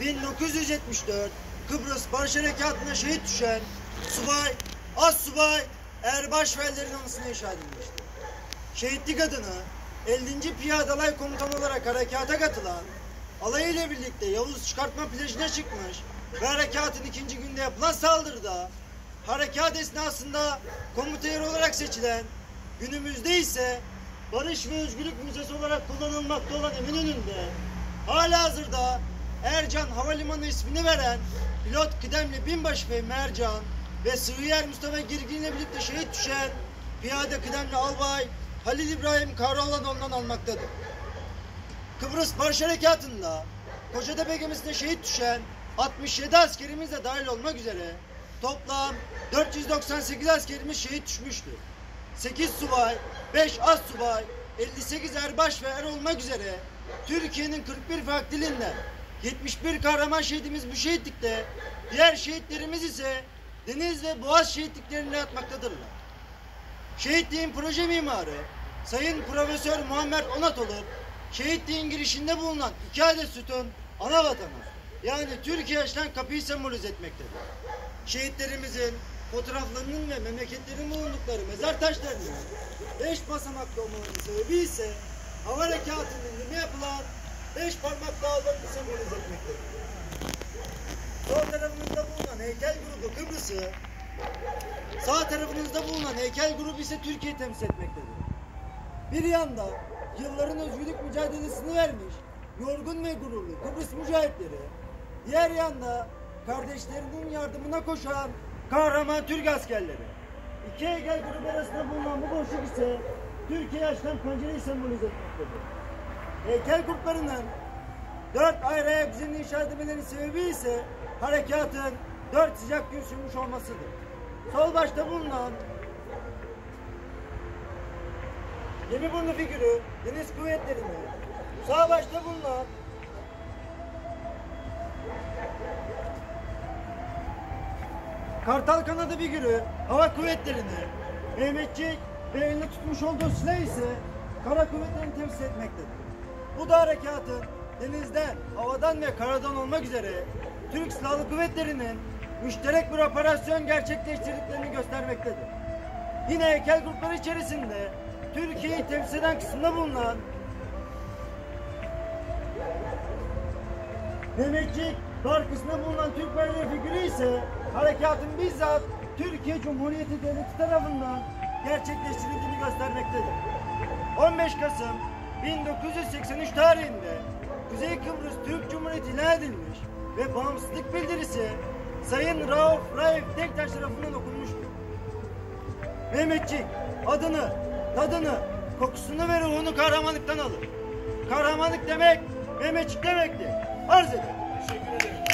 1974 Kıbrıs Barış Harekatı'nda şehit düşen subay, az subay Erbaş Veller'in anısına inşa edilmiştir. Şehitlik adını 50. Piyade Alay Komutanı olarak harekata katılan alay ile birlikte Yavuz çıkartma plajına çıkmış ve harekatın ikinci günde yapılan saldırıda harekat esnasında komuta yeri olarak seçilen günümüzde ise Barış ve Özgürlük Müzesi olarak kullanılmakta olan Eminönü'nde hala hazırda Ercan Havalimanı ismini veren pilot kıdemli binbaşı Fehmi Ercan ve Sığıyer Mustafa Girgin ile birlikte şehit düşen piyade kıdemli albay Halil İbrahim Kahramanlı'ndan almaktadır. Kıbrıs Barış Harekatı'nda Kocatepe gemisinde şehit düşen 67 askerimiz de dahil olmak üzere toplam 498 askerimiz şehit düşmüştür. 8 subay, 5 az subay, 58 erbaş ve er olmak üzere Türkiye'nin 41 farklı dilinden 71 kahraman şehidimiz bu şehitlikte, diğer şehitlerimiz ise deniz ve boğaz şehitliklerinde yatmaktadırlar. Şehitliğin proje mimarı Sayın Profesör Muhammed Onat olup şehitliğin girişinde bulunan iki adet sütun ana vatanı yani Türkiye açılan kapıyı sembolize etmektedir. Şehitlerimizin fotoğraflarının ve memleketlerin bulundukları mezar taşlarının beş basamaklı olmalarının sebebi ise hava harekatının yapılan beş parmak dağlarını sembolize etmektedir. Sol tarafımızda bulunan heykel grubu Kıbrıs'ı, sağ tarafınızda bulunan heykel grubu ise Türkiye'yi temsil etmektedir. Bir yanda yılların özgürlük mücadelesini vermiş, yorgun ve gururlu Kıbrıs mücahitleri, diğer yanda kardeşlerinin yardımına koşan kahraman Türk askerleri. İki heykel grubu arasında bulunan bu boşluk ise Türkiye açılan pencereyi sembolize etmektedir. Heykel gruplarının dört ayrı ayak üzerinde inşa edilmelerinin sebebi ise harekatın dört sıcak gün sürmüş olmasıdır. Sol başta bulunan Gemiburnu figürü deniz kuvvetlerini, sağ başta bulunan Kartal kanadı figürü hava kuvvetlerini, Mehmetçik ve elinde tutmuş olduğu silah ise kara kuvvetlerini temsil etmektedir. Bu da harekatın denizden, havadan ve karadan olmak üzere Türk Silahlı Kuvvetleri'nin müşterek bir operasyon gerçekleştirdiklerini göstermektedir. Yine heykel grupları içerisinde Türkiye'yi temsil eden kısımda bulunan Mehmetçik barkısında bulunan Türk bayrağı figürü ise harekatın bizzat Türkiye Cumhuriyeti Devleti tarafından gerçekleştirildiğini göstermektedir. 15 Kasım 1983 tarihinde Kuzey Kıbrıs Türk Cumhuriyeti ilan edilmiş ve bağımsızlık bildirisi Sayın Rauf Raif Tektaş tarafından okunmuştur. Mehmetçik adını, tadını, kokusunu ve ruhunu kahramanlıktan alır. Kahramanlık demek Mehmetçik demektir. Arz ederim. Teşekkür ederim.